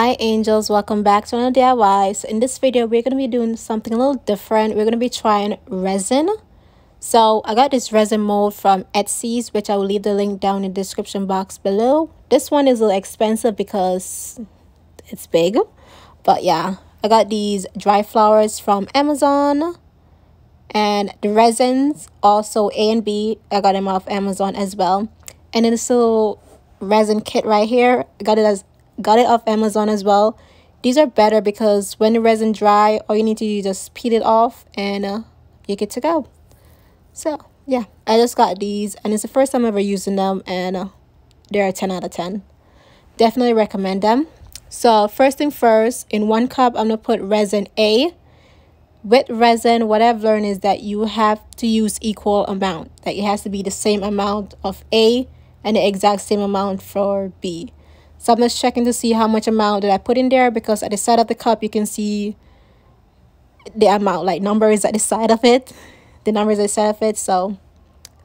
Hi angels, welcome back to another DIY. So in this video, we're going to be doing something a little different. We're going to be trying resin. So I got this resin mold from Etsy's, which I will leave the link down in the description box below. This one is a little expensive because it's big. But yeah, I got these dry flowers from Amazon. And the resins, also A and B, I got them off Amazon as well. And then this little resin kit right here, I got it as got it off Amazon as well. These are better because when the resin dry, all you need to do is just peel it off and uh, you're good to go. So yeah, I just got these and it's the first time ever using them and uh, they're a 10 out of 10. Definitely recommend them. So first thing first, in one cup, I'm going to put resin A. With resin, what I've learned is that you have to use equal amount. That it has to be the same amount of A and the exact same amount for B. So I'm just checking to see how much amount did I put in there because at the side of the cup you can see the amount like numbers at the side of it the numbers at the side of it. So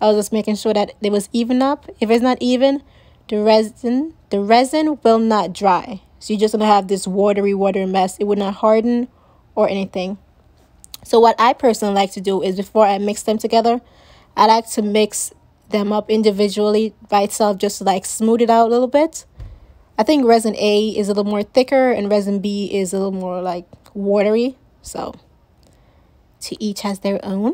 I was just making sure that it was even up. If it's not even the resin the resin will not dry. So you're just gonna have this watery watery mess. It would not harden or anything. So what I personally like to do is before I mix them together I like to mix them up individually by itself just to like smooth it out a little bit I think resin A is a little more thicker and resin B is a little more like watery. So to each has their own.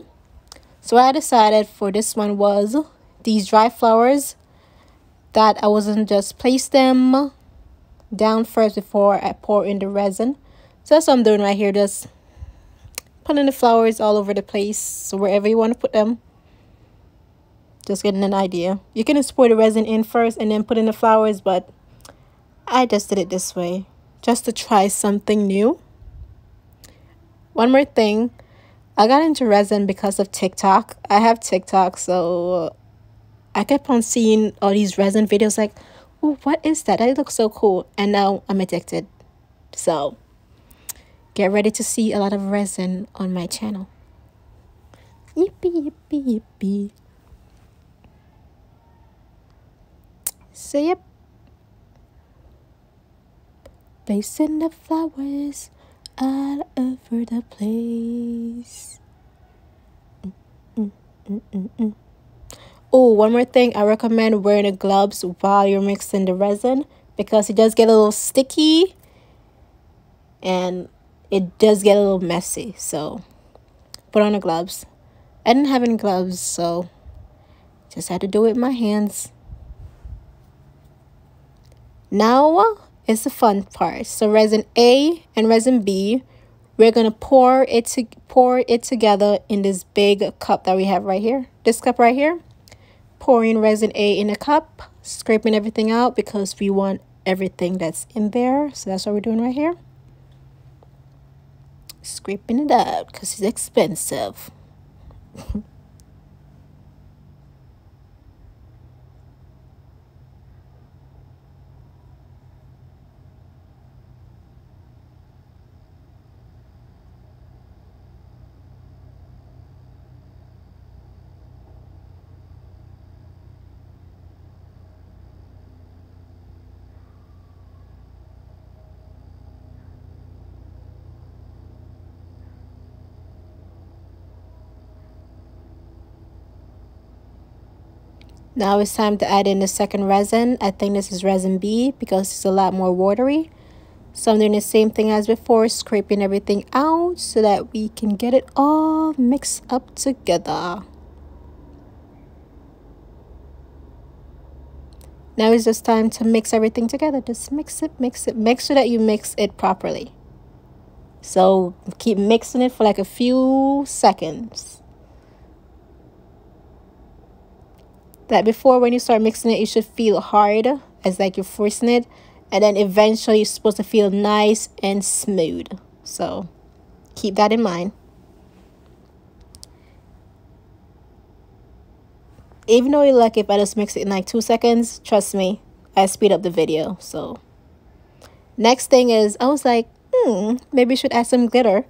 So I decided for this one was these dry flowers that I wasn't just place them down first before I pour in the resin. So that's what I'm doing right here. Just putting the flowers all over the place. So wherever you want to put them. Just getting an idea. You can just pour the resin in first and then put in the flowers. But I just did it this way just to try something new. One more thing, I got into resin because of TikTok. I have TikTok, so I kept on seeing all these resin videos like, oh, what is that? That looks so cool. And now I'm addicted. So get ready to see a lot of resin on my channel. Yippee, yippee, yippee. So, yep. Placing the flowers all over the place. Mm, mm, mm, oh, one more thing. I recommend wearing the gloves while you're mixing the resin because it does get a little sticky and it does get a little messy. So put on the gloves. I didn't have any gloves, so just had to do it with my hands. Now is the fun part. So resin A and resin B, we're going to pour it to pour it together in this big cup that we have right here. This cup right here. Pouring resin A in a cup, scraping everything out because we want everything that's in there. So that's what we're doing right here. Scraping it out because it's expensive. Now it's time to add in the second resin. I think this is resin B because it's a lot more watery. So I'm doing the same thing as before, scraping everything out so that we can get it all mixed up together. Now it's just time to mix everything together. Just mix it, mix it, make sure that you mix it properly. So keep mixing it for like a few seconds. That before when you start mixing it you should feel hard as like you're forcing it and then eventually you're supposed to feel nice and smooth. So keep that in mind. Even though you like if I just mix it in like two seconds trust me I speed up the video so. Next thing is I was like hmm maybe I should add some glitter.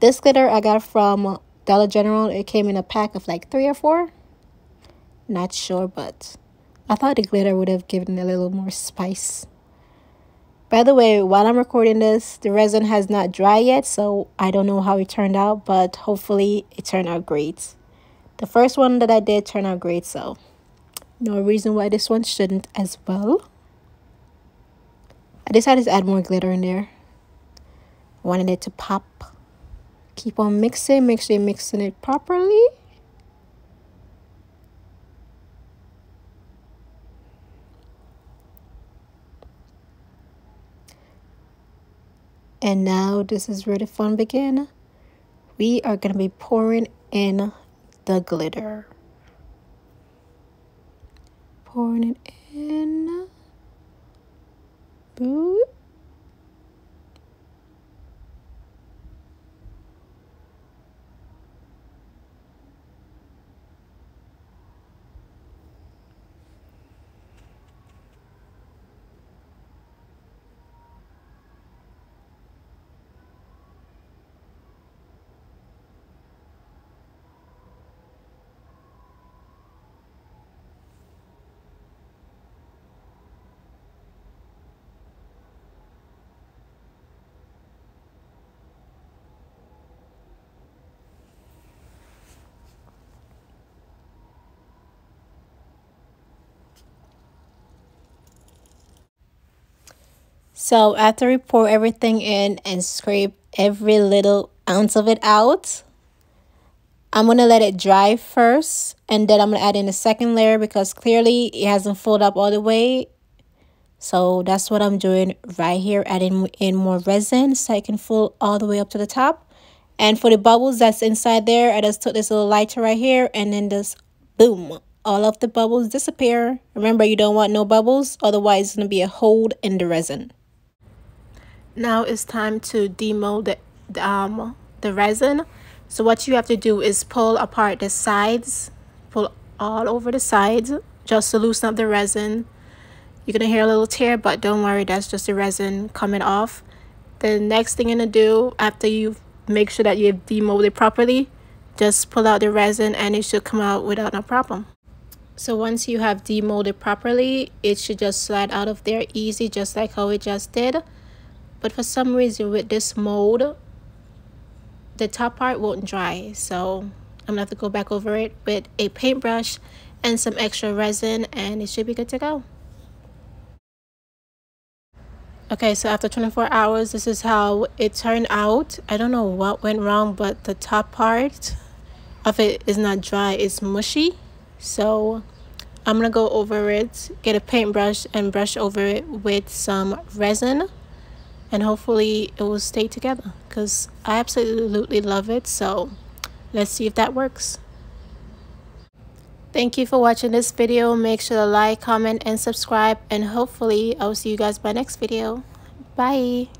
This glitter I got from Dollar General it came in a pack of like three or four not sure, but I thought the glitter would have given a little more spice. By the way, while I'm recording this, the resin has not dry yet, so I don't know how it turned out, but hopefully it turned out great. The first one that I did turned out great, so no reason why this one shouldn't as well. I decided to add more glitter in there. Wanted it to pop. Keep on mixing, make sure you're mixing it properly. And now this is where the fun begin. We are going to be pouring in the glitter. Pouring it in. Boop. So after we pour everything in and scrape every little ounce of it out, I'm going to let it dry first and then I'm going to add in a second layer because clearly it hasn't filled up all the way. So that's what I'm doing right here, adding in more resin so I can fill all the way up to the top. And for the bubbles that's inside there, I just took this little lighter right here and then just boom, all of the bubbles disappear. Remember, you don't want no bubbles, otherwise it's going to be a hold in the resin. Now it's time to demold the, um, the resin. So what you have to do is pull apart the sides, pull all over the sides just to loosen up the resin. You're to hear a little tear, but don't worry, that's just the resin coming off. The next thing you're to do after you make sure that you've demolded properly, just pull out the resin and it should come out without no problem. So once you have demolded properly, it should just slide out of there easy, just like how it just did but for some reason with this mold the top part won't dry. So I'm gonna have to go back over it with a paintbrush and some extra resin and it should be good to go. Okay so after 24 hours this is how it turned out. I don't know what went wrong but the top part of it is not dry it's mushy. So I'm gonna go over it get a paintbrush and brush over it with some resin and hopefully it will stay together because I absolutely love it. So let's see if that works. Thank you for watching this video. Make sure to like comment and subscribe. And hopefully I'll see you guys by next video. Bye